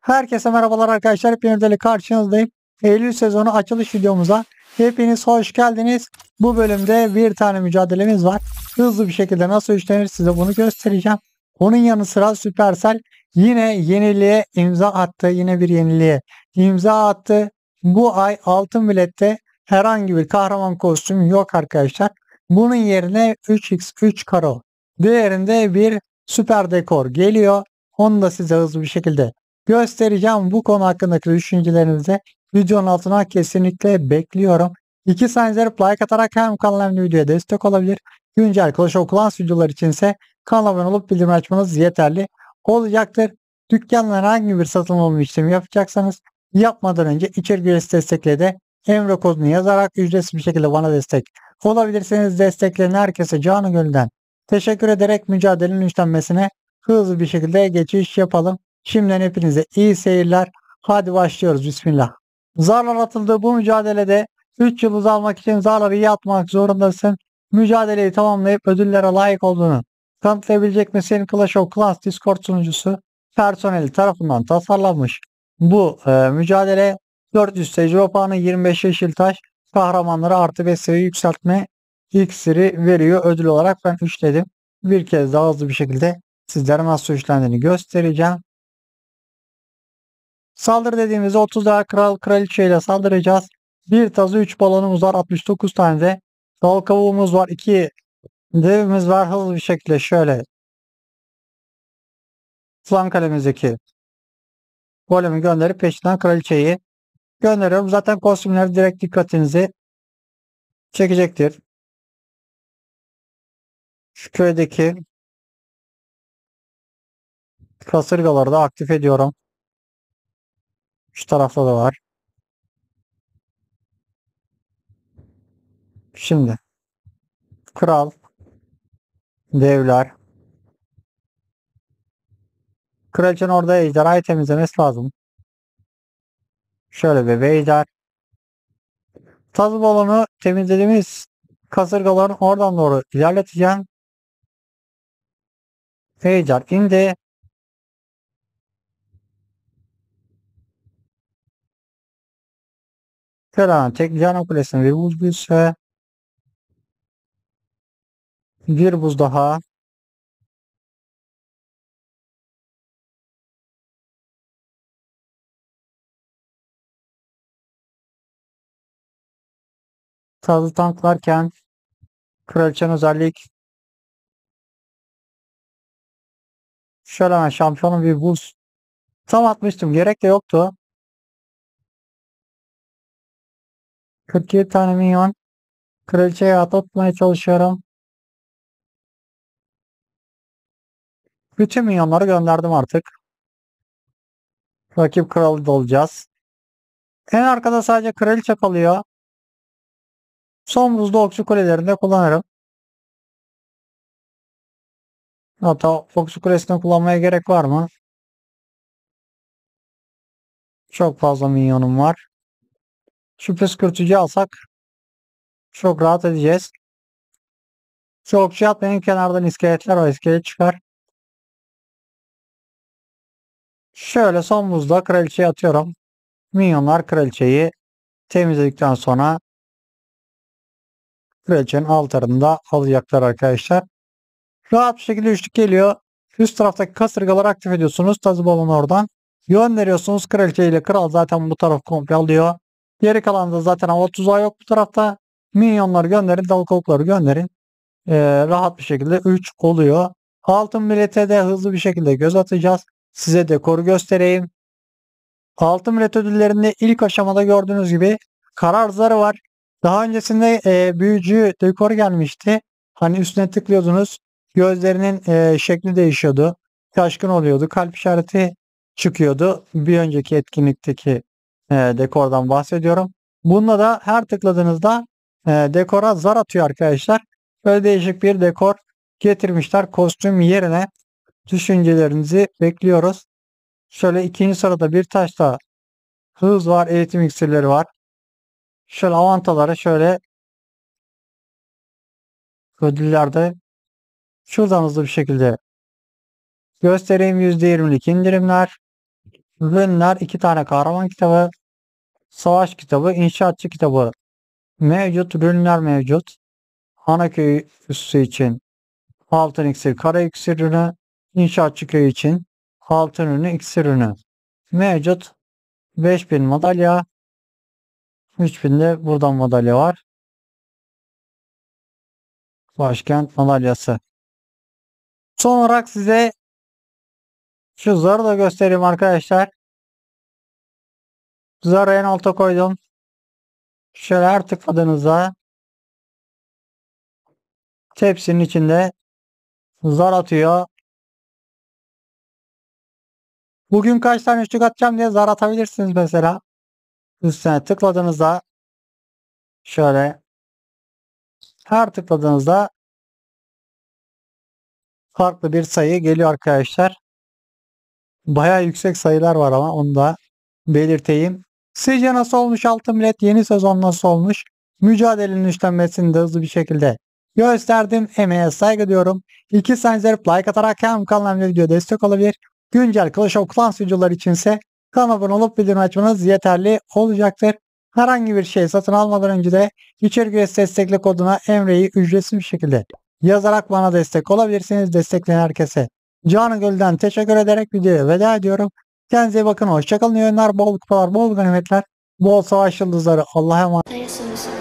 Herkese merhabalar arkadaşlar. Hepinizle karşınızdayım. Eylül sezonu açılış videomuza hepiniz hoş geldiniz. Bu bölümde bir tane mücadelemiz var. Hızlı bir şekilde nasıl işlenir size bunu göstereceğim. Onun yanı sıra Supercell yine yeniliğe imza attı. Yine bir yeniliğe imza attı. Bu ay altın bilette herhangi bir kahraman kostümü yok arkadaşlar. Bunun yerine 3x3 karo değerinde bir süper dekor geliyor. Onu da size hızlı bir şekilde göstereceğim. Bu konu hakkındaki düşüncelerinizi videonun altına kesinlikle bekliyorum. İki saniye like atarak hem de videoya destek olabilir. Güncel Clash of Clans videolar içinse kanala abone olup bildirim açmanız yeterli olacaktır. Dükkanla herhangi bir satın alma işlemi yapacaksanız yapmadan önce içerik üyesi destekle de Emre kodunu yazarak ücretsiz bir şekilde bana destek olabilirsiniz. Desteklerin herkese canı gönülden teşekkür ederek mücadelenin üçlenmesine hızlı bir şekilde geçiş yapalım. Şimdiden hepinize iyi seyirler. Hadi başlıyoruz. Bismillah. Zarlar atıldığı bu mücadelede 3 yıldız almak için zarları iyi atmak zorundasın. Mücadeleyi tamamlayıp ödüllere layık olduğunu kanıtlayabilecek misin? Clash of Clans Discord sunucusu personeli tarafından tasarlanmış. Bu e, mücadele 400 tecrübe puanı 25 yeşil taş kahramanlara artı 5 seviye yükseltme iksiri veriyor ödül olarak ben 3 dedim. Bir kez daha hızlı bir şekilde sizlere nasıl işlendiğini göstereceğim. Saldırı dediğimizde 30 daha kral kraliçe ile saldıracağız. Bir tazı 3 balonumuz var 69 tane de. Dal kavuğumuz var 2 devimiz var hızlı bir şekilde şöyle. Flan kalemizdeki golemi gönderip peşinden kraliçeyi gönderiyorum. Zaten kostümler direkt dikkatinizi çekecektir. Şu köydeki kasırgaları da aktif ediyorum. Şu tarafta da var. Şimdi kral devler kraliçenin orada ejderhayı temizlemesi lazım. Şöyle bir ejder. Tazı balonu temizlediğimiz kasırgaların oradan doğru ilerleteceğim. Ejder indi. Şöyle tek Cana Kulesi'ne bir buz büyüsü. Bir buz daha. Tazı tanklarken Kraliçenin özellik Şöyle hemen şampiyonun bir buz tam atmıştım. Gerek de yoktu. 47 tane minyon. Kraliçeye atlatmaya çalışıyorum. Bütün minyonları gönderdim artık. Rakip kralı da olacağız. En arkada sadece kraliçe kalıyor. Son buzda okçu kulelerinde kullanırım. Hatta okçu kulesini kullanmaya gerek var mı? Çok fazla minyonum var. Şu püskürtücü alsak çok rahat edeceğiz. Şu okçu atmayan kenardan iskeletler var. İskelet çıkar. Şöyle son buzda kraliçeyi atıyorum. Minyonlar kraliçeyi temizledikten sonra kraliçenin altarında alacaklar arkadaşlar. Rahat bir şekilde üçlük geliyor. Üst taraftaki kasırgaları aktif ediyorsunuz. Tazı balonu oradan. Gönderiyorsunuz. Kraliçe ile kral zaten bu taraf komple alıyor. Geri kalan da zaten hava tuzağı yok bu tarafta. Minyonları gönderin. Kovukları gönderin. Ee, rahat bir şekilde 3 oluyor. Altın bilete de hızlı bir şekilde göz atacağız. Size dekoru göstereyim. Altın bilet ödüllerinde ilk aşamada gördüğünüz gibi karar zarı var. Daha öncesinde e, büyücü dekor gelmişti. Hani üstüne tıklıyordunuz. Gözlerinin e, şekli değişiyordu. Şaşkın oluyordu. Kalp işareti çıkıyordu. Bir önceki etkinlikteki e, dekordan bahsediyorum. Bununla da her tıkladığınızda e, dekora zar atıyor arkadaşlar. Böyle değişik bir dekor getirmişler. Kostüm yerine düşüncelerinizi bekliyoruz. Şöyle ikinci sırada bir taşta hız var, eğitim iksirleri var. Şöyle avantaları şöyle ödüllerde şuradan hızlı bir şekilde göstereyim %20'lik indirimler. Ürünler iki tane kahraman kitabı, savaş kitabı, inşaatçı kitabı mevcut. Ürünler mevcut. Anaköy üssü için altın iksir, kara iksir ürünü, inşaatçı köyü için altın ürünü, iksir ürünü mevcut. 5000 madalya, 3000 de buradan madalya var. Başkent madalyası. Son olarak size şu zarı da göstereyim arkadaşlar. Zarı en alta koydum. Şöyle her tıkladığınızda tepsinin içinde zar atıyor. Bugün kaç tane üçlük atacağım diye zar atabilirsiniz mesela. Üstüne tıkladığınızda şöyle her tıkladığınızda farklı bir sayı geliyor arkadaşlar. Bayağı yüksek sayılar var ama onu da belirteyim. Sizce nasıl olmuş altın bilet? Yeni sezon nasıl olmuş? Mücadelenin işlenmesini de hızlı bir şekilde gösterdim. Emeğe saygı diyorum. İki saniye like atarak hem kanalıma video destek olabilir. Güncel Clash of Clans videoları içinse kanala abone olup bildirim açmanız yeterli olacaktır. Herhangi bir şey satın almadan önce de içerik üyesi destekle koduna Emre'yi ücretsiz bir şekilde yazarak bana destek olabilirsiniz. Destekleyen herkese canı gölden teşekkür ederek videoya veda ediyorum. Kendinize bakın. Hoşçakalın. Oyunlar, bol kupalar, bol ganimetler, bol savaş yıldızları. Allah'a emanet.